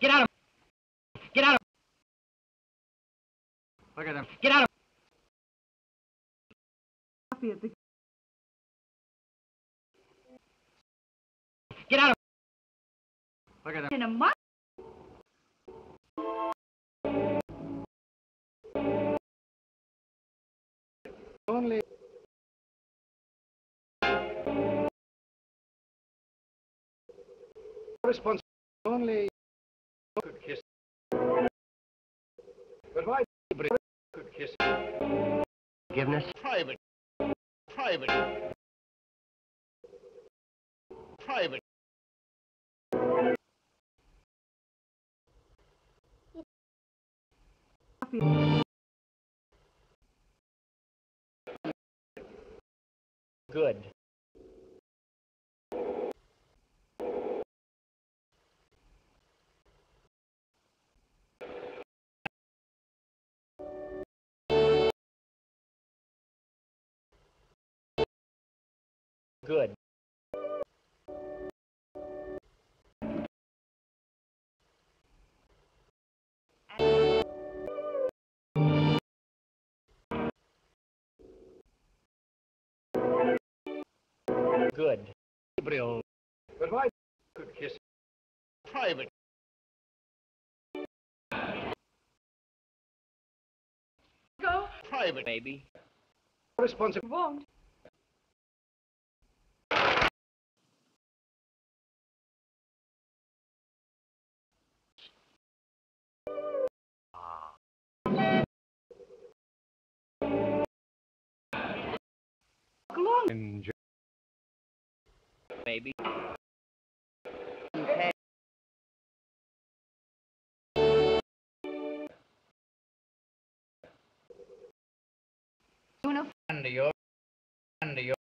Get out of Get out of Look at them. Get out of Coffee at the Get out of Look at them. in a month. Only response only But why could kiss? Forgiveness. Private. Private. Private. Good. Good. Good. Gabriel. But why could kiss? Private. Go. Private, maybe. Responsible. Won't. Walk along. Maybe. Doing a Under your, under your.